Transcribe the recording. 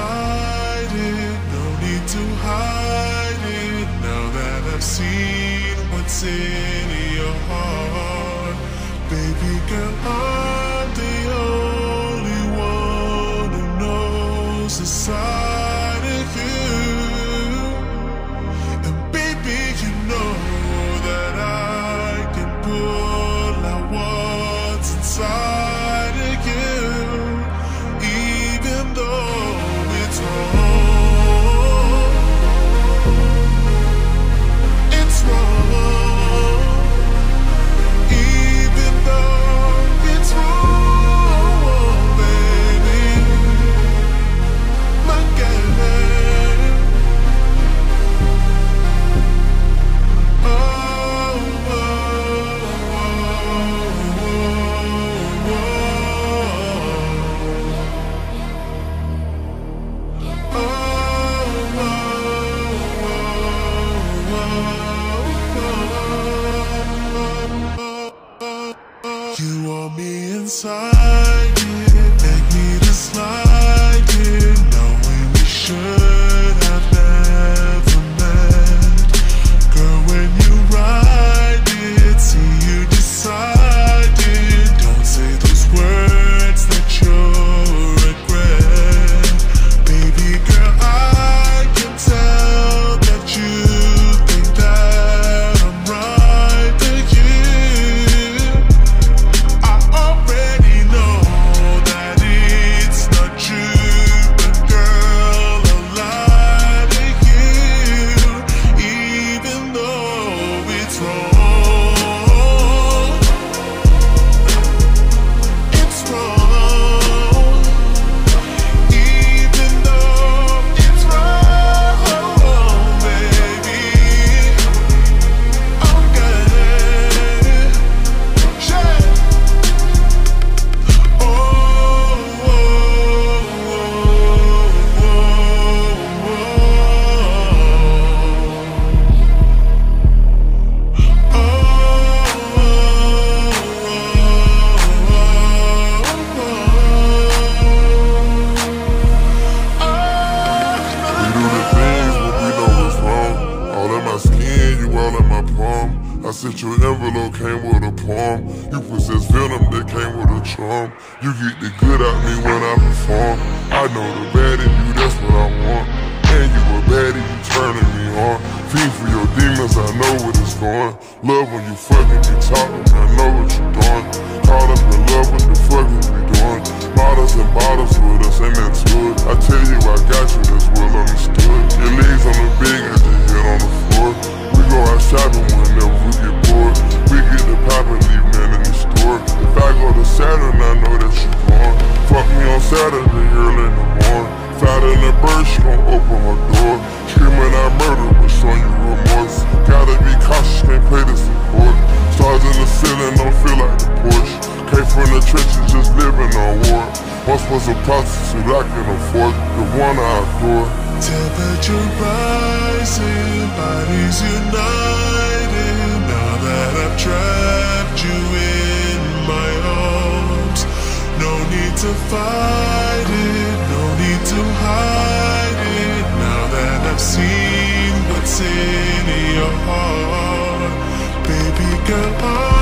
fight it, no need to hide it. Now that I've seen what's in your heart, baby girl, I'm the only one who knows the side I sent your envelope, came with a poem. You possess venom that came with a charm. You get the good out me when I perform. I know the bad in you, that's what I want. And you a baddie, you turning me on. Feed for your demons, I know what it's going. Love when you fucking me talking, I know what you're doing. Caught up in love, what the fuck is doing? Bottles and bottles with us, it. I tell you, I got you, that's well Saturday, early in the morning. The bird, she gon' open her door. Screaming out murder, but showing you remorse. Gotta be cautious, can't play this. Stars in the ceiling, don't feel like the Porsche. Came from the trenches, just living on war. Once was a prostitute, I can afford the one I adore. Temperature rising, bodies united. Now that I've trapped you in my arms, no need to fight girl.